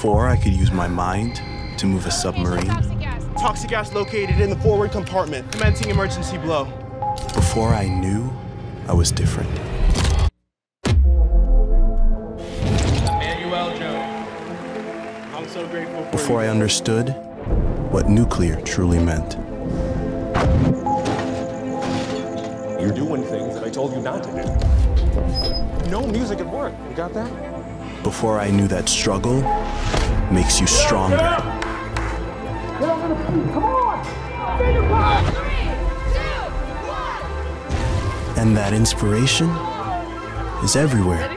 Before I could use my mind to move a submarine. Toxic gas located in the forward compartment. Commencing emergency blow. Before I knew I was different. Manuel Jones. I'm so grateful for Before you. I understood what nuclear truly meant. You're doing things that I told you not to do. No music at work. You got that? Before I knew that struggle makes you stronger. And that inspiration is everywhere.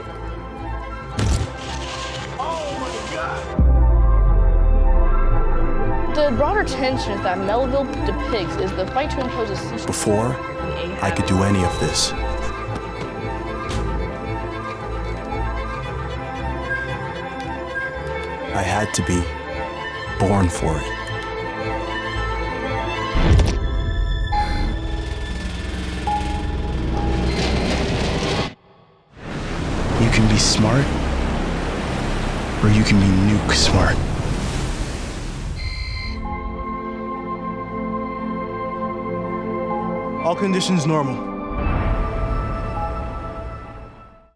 The broader tension that Melville depicts is the fight to impose a system. Before I could do any of this. I had to be born for it. You can be smart, or you can be nuke smart. All conditions normal.